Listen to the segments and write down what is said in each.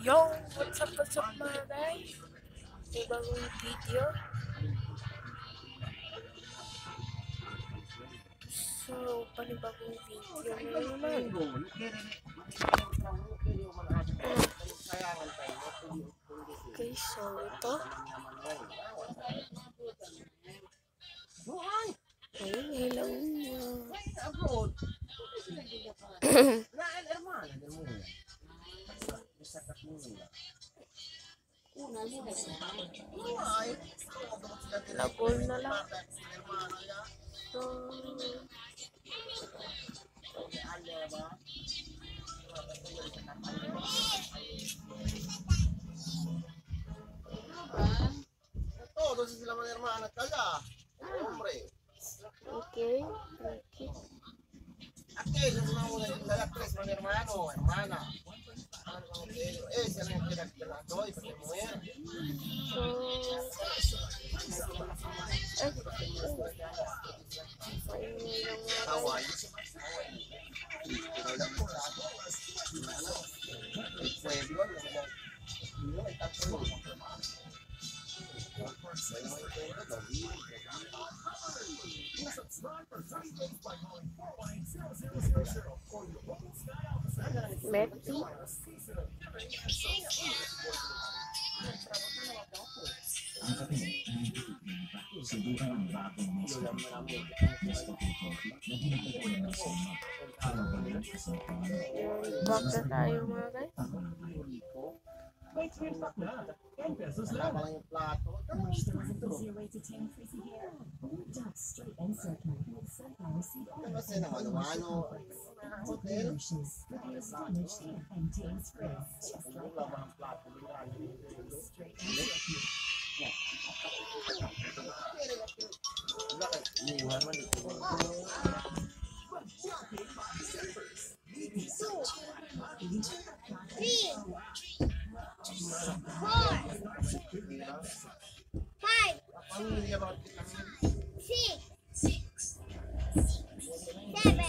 Yo! What's up, what's up mga guys? May bagong video. So, panibagong video na naman. Okay, so ito. La cornala. Todos es la hermana, calla. Hombre. Ok, aquí. Aquí es una de tres, hermano, hermana. So, Messi. Bakit tayo mga guys? Wait till it's up to tame frizzy straight and circular many about the time? Six. Six. Six. Seven.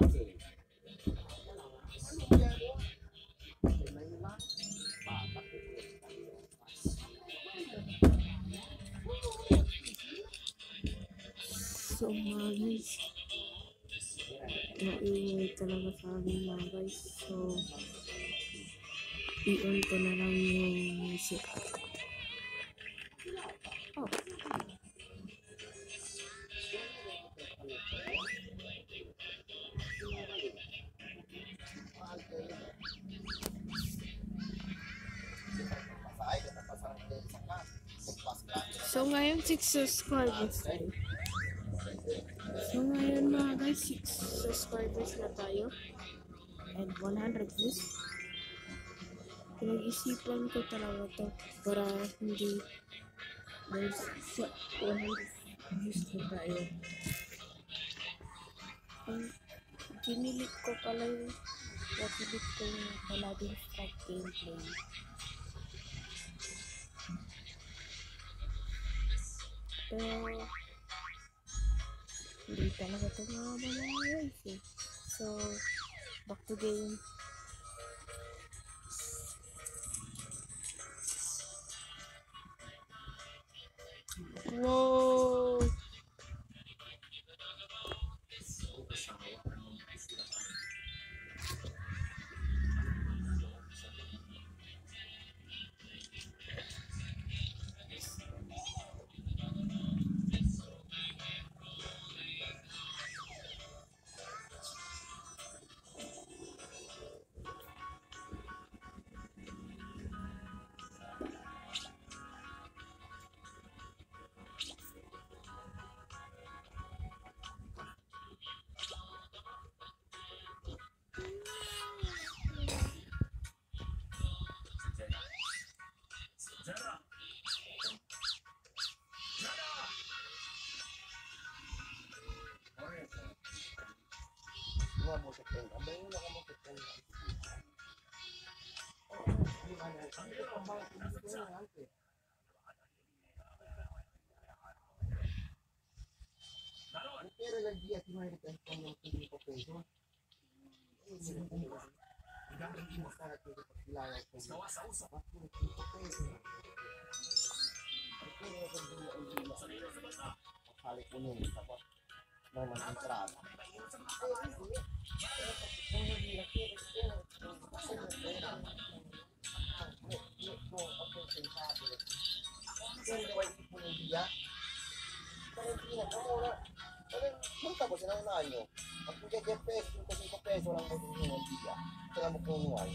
Thank you. Guys, maingay talaga sa amin mga guys. So, i-on ko na lang yung music. So ngayon 6 subscribers tayo. So ngayon mga guys, 6 subscribers na tayo. And 100 views. Pinag-isipan ko talaga to para hindi dahil sa 100 views na tayo. Ang kinilit ko pala yung napilit ko yung Paladin Strike gameplay. Pero hindi talaga ito mga guys eh. So, back to game. Whoa! Pero lagi at yung mga kahit kung yung hindi ko pwede. Hindi mo sa akin ko pagkilayan ko. Sa usa. Bakit hindi ko pwede? Ito yung mga mga mga mga mga mga mga mga mga mga mga mga mga mga mga nyo. Pag kung 10 peso, kung 5 peso lang mo din yung biya, sila mo kunuhan.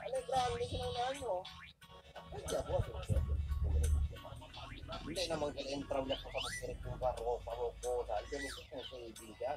Ano, grabe sa naunahan nyo. Ay, siya po, hindi naman kaya entraw lang sa magkirik ng baro, paroko, dahil din ito kung sa ibigan.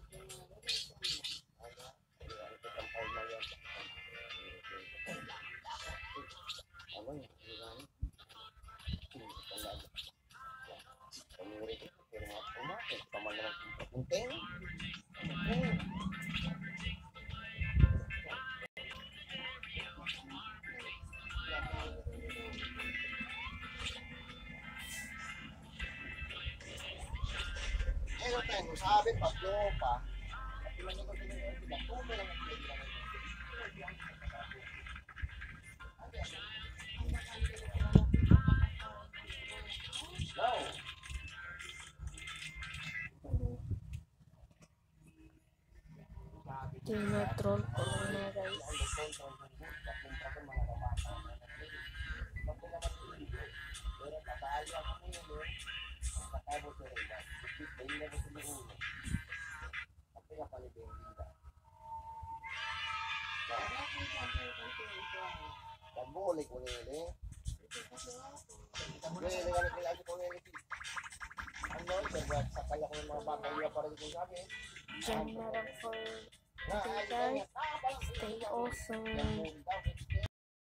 sabi pa, yo pa. Man yung pinag sila, tumo lang ang pinag No. Tinotroll ko lang na guys. Boleh ko nili. Boleh dengan lagi ko nili. Ano, dapat sakay ako ng mga bata niya para dito sa na lang for today ay,